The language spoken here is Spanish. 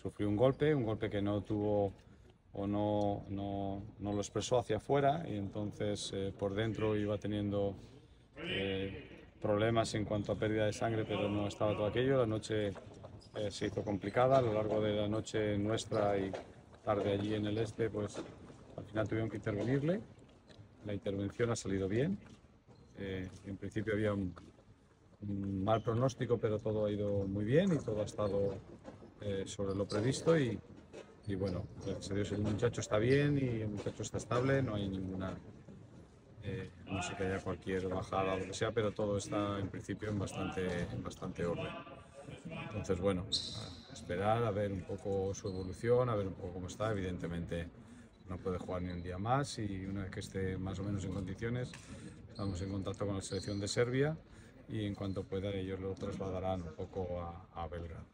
sufrió un golpe, un golpe que no tuvo o no, no, no lo expresó hacia afuera y entonces eh, por dentro iba teniendo eh, problemas en cuanto a pérdida de sangre, pero no estaba todo aquello. La noche eh, se hizo complicada, a lo largo de la noche nuestra y tarde allí en el este, pues al final tuvieron que intervenirle. La intervención ha salido bien. en principio había un, un, mal pronóstico, pero todo ha ido muy bien y todo ha estado sobre lo previsto y, bueno, gracias a Dios el muchacho está bien y el muchacho está estable, no hay ninguna, eh, no sé que haya cualquier bajada o lo que sea, pero todo está en principio en bastante, bastante orden. Entonces, bueno, esperar a ver un poco su evolución, a ver un poco cómo está. Evidentemente no puede jugar ni un día más y una vez que esté más o menos en condiciones, estamos en contacto con la selección de Serbia y en cuanto pueda ellos lo trasladarán un poco a, a Belgrado.